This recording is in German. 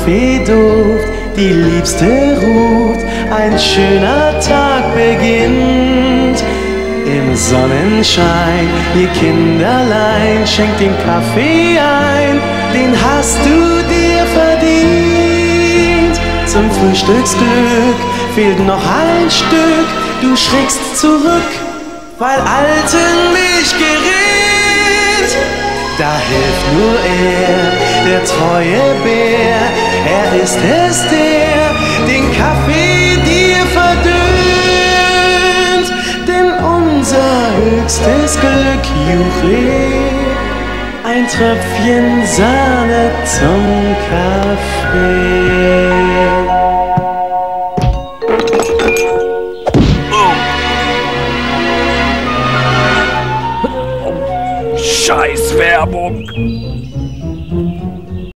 Kaffeeduft, die Liebste ruft, ein schöner Tag beginnt. Im Sonnenschein, ihr Kinderlein, schenkt den Kaffee ein, den hast du dir verdient. Zum Frühstücksglück fehlt noch ein Stück, du schrägst zurück, weil alte Milch gerinnt. Da hilft nur er, der treue Bär, er ist es, der den Kaffee dir verdünnt. Denn unser höchstes Glück, Juche, ein Tröpfchen Sahne zum Kaffee. Scheiß Werbung.